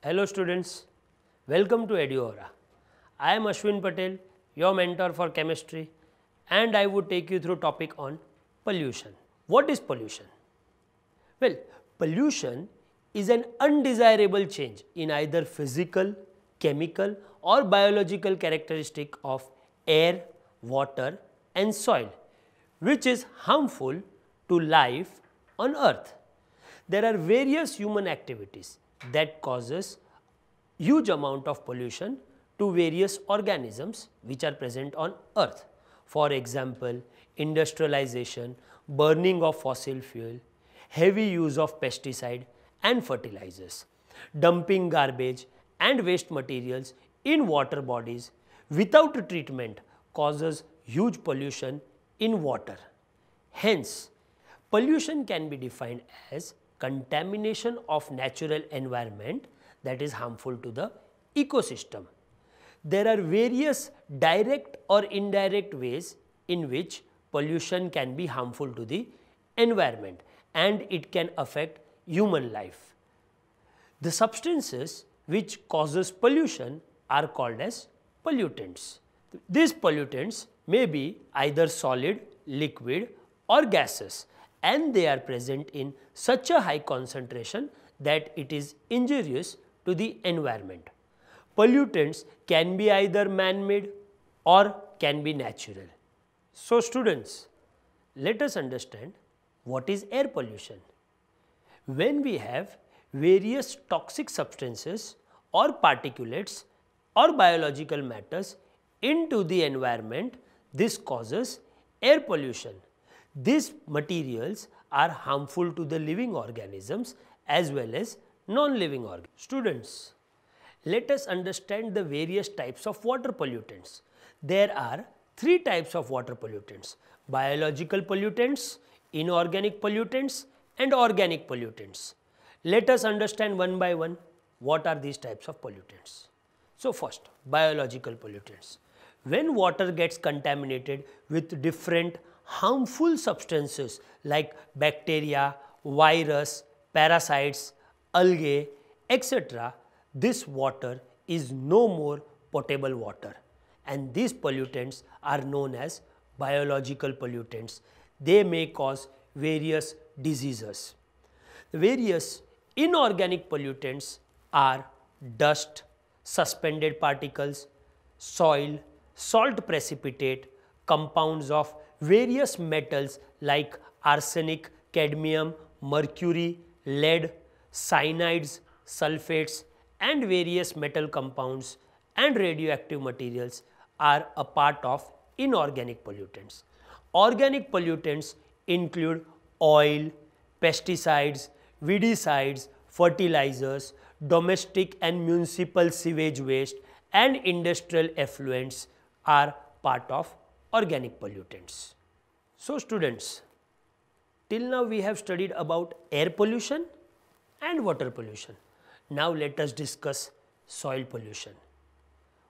Hello students, welcome to Eduauraa. I am Ashwin Patel, your mentor for chemistry and I would take you through topic on pollution. What is pollution? Well, pollution is an undesirable change in either physical, chemical or biological characteristic of air, water and soil which is harmful to life on earth. There are various human activities that causes huge amount of pollution to various organisms which are present on earth. For example, industrialization, burning of fossil fuel, heavy use of pesticide and fertilizers, dumping garbage and waste materials in water bodies without treatment causes huge pollution in water. Hence, pollution can be defined as contamination of natural environment that is harmful to the ecosystem. There are various direct or indirect ways in which pollution can be harmful to the environment and it can affect human life. The substances which causes pollution are called as pollutants. These pollutants may be either solid, liquid or gases and they are present in such a high concentration that it is injurious to the environment. Pollutants can be either man-made or can be natural. So students, let us understand what is air pollution. When we have various toxic substances or particulates or biological matters into the environment, this causes air pollution. These materials are harmful to the living organisms as well as non-living organisms. Students, let us understand the various types of water pollutants. There are three types of water pollutants, biological pollutants, inorganic pollutants and organic pollutants. Let us understand one by one what are these types of pollutants. So first, biological pollutants. When water gets contaminated with different harmful substances like bacteria, virus, parasites, algae, etc., this water is no more potable water and these pollutants are known as biological pollutants. They may cause various diseases. The various inorganic pollutants are dust, suspended particles, soil, salt precipitate, compounds of various metals like arsenic, cadmium, mercury, lead, cyanides, sulfates and various metal compounds and radioactive materials are a part of inorganic pollutants. Organic pollutants include oil, pesticides, weedicides, fertilizers, domestic and municipal sewage waste and industrial effluents are part of organic pollutants. So students, till now we have studied about air pollution and water pollution. Now let us discuss soil pollution.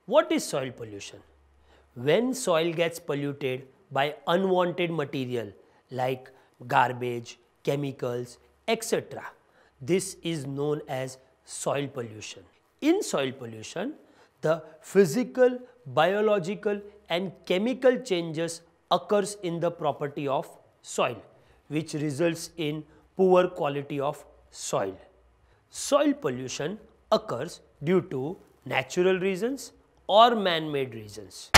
What is soil pollution? When soil gets polluted by unwanted material like garbage, chemicals, etc. This is known as soil pollution. In soil pollution, the physical, biological and chemical changes occurs in the property of soil which results in poor quality of soil. Soil pollution occurs due to natural reasons or man-made reasons.